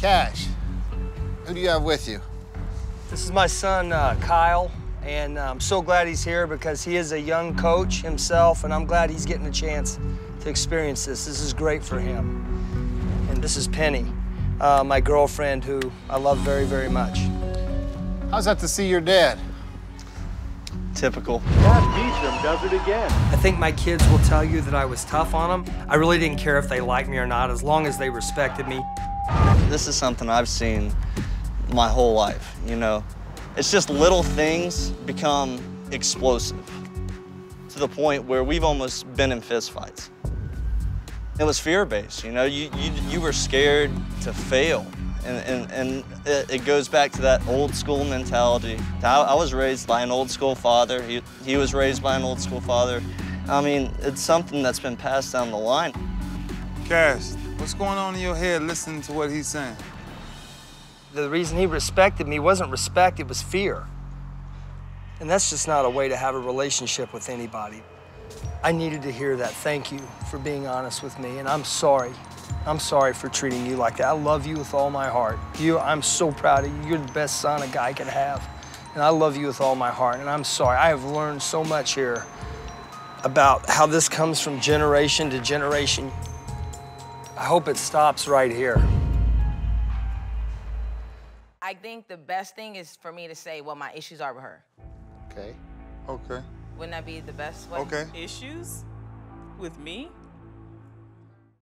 Kash, who do you have with you? This is my son, uh, Kyle, and uh, I'm so glad he's here because he is a young coach himself, and I'm glad he's getting a chance to experience this. This is great for him. And this is Penny, uh, my girlfriend, who I love very, very much. How's that to see your dad? Typical. Kash Beauchamp does it again. I think my kids will tell you that I was tough on them. I really didn't care if they liked me or not, as long as they respected me. This is something I've seen my whole life, you know. It's just little things become explosive to the point where we've almost been in fistfights. It was fear-based, you know. You, you, you were scared to fail. And, and, and it, it goes back to that old school mentality. I, I was raised by an old school father. He, he was raised by an old school father. I mean, it's something that's been passed down the line. Kash, what's going on in your head listening to what he's saying? The reason he respected me wasn't respect, it was fear. And that's just not a way to have a relationship with anybody. I needed to hear that. Thank you for being honest with me, and I'm sorry. I'm sorry for treating you like that. I love you with all my heart. You, I'm so proud of you. You're the best son a guy could have. And I love you with all my heart, and I'm sorry. I have learned so much here about how this comes from generation to generation. I hope it stops right here. I think the best thing is for me to say what my issues are with her. Okay. Okay. Wouldn't that be the best way? Okay. Issues with me?